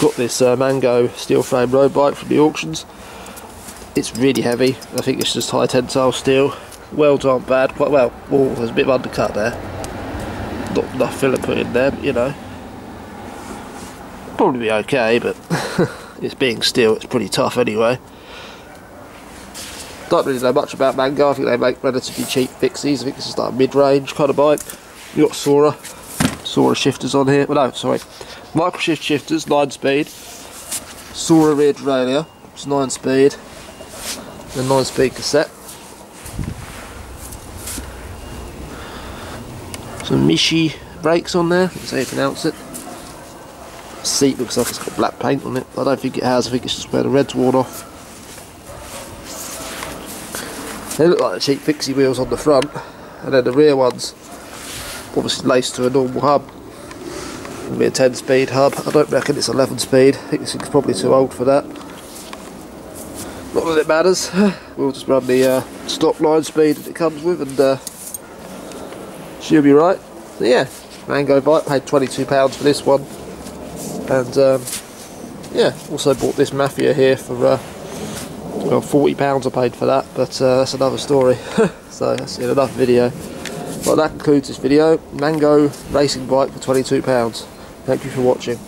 got this uh, Mango steel frame road bike from the auctions. It's really heavy. I think it's just high tensile steel. Welds aren't bad. Quite well. Oh, there's a bit of undercut there. Not enough filler put in there, but, you know. Probably be okay, but it's being steel. It's pretty tough anyway. Don't really know much about Mango. I think they make relatively cheap fixies. I think this is like a mid-range kind of bike. You got Sora, Sora shifters on here. Well, no, sorry, microshift shifters, nine speed. Sora rear derailleur, it's nine speed. The nine speed cassette. Some Miche brakes on there. See how you pronounce it. Seat looks like it's got black paint on it. I don't think it has. I think it's just where the red's worn off. They look like the cheap fixie wheels on the front, and then the rear ones obviously laced to a normal hub. It'll be a 10 speed hub. I don't reckon it's 11 speed. I think this thing's probably too old for that. Not that it matters. We'll just run the uh, stock line speed that it comes with, and uh, she'll be right. So yeah, Mango bike. Paid 22 pounds for this one, and um, yeah, also bought this Mafia here for. Uh, well, forty pounds I paid for that, but uh, that's another story. so that's in another video. But that concludes this video. Mango racing bike for twenty-two pounds. Thank you for watching.